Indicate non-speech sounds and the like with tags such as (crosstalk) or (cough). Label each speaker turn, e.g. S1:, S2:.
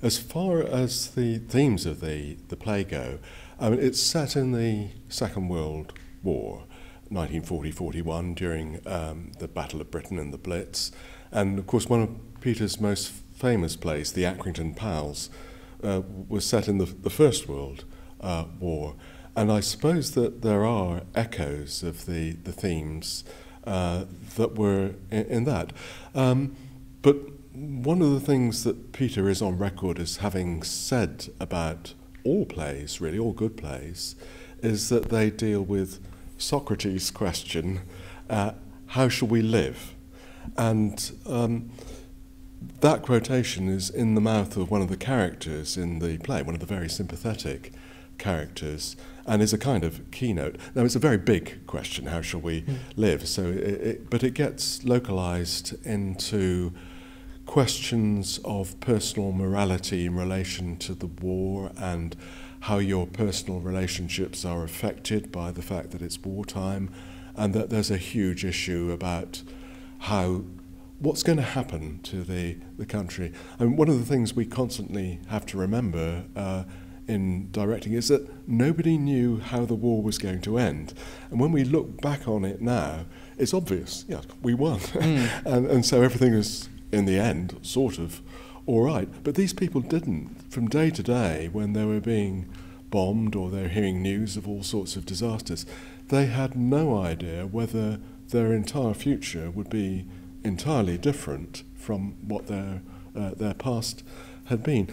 S1: As far as the themes of the, the play go, I mean, it's set in the Second World War, 1940-41, during um, the Battle of Britain and the Blitz. And of course, one of Peter's most famous plays, The Accrington Pals, uh, was set in the, the First World uh, War. And I suppose that there are echoes of the, the themes uh, that were in, in that. Um, but one of the things that Peter is on record as having said about all plays, really, all good plays, is that they deal with Socrates' question uh, how shall we live? And um, that quotation is in the mouth of one of the characters in the play, one of the very sympathetic characters, and is a kind of keynote. Now, it's a very big question how shall we mm. live? So, it, it, but it gets localized into questions of personal morality in relation to the war and how your personal relationships are affected by the fact that it's wartime, and that there's a huge issue about how what's going to happen to the, the country. And one of the things we constantly have to remember uh, in directing is that nobody knew how the war was going to end. And when we look back on it now, it's obvious, yeah, we won. Mm. (laughs) and, and so everything is in the end, sort of all right. But these people didn't. From day to day, when they were being bombed or they were hearing news of all sorts of disasters, they had no idea whether their entire future would be entirely different from what their, uh, their past had been.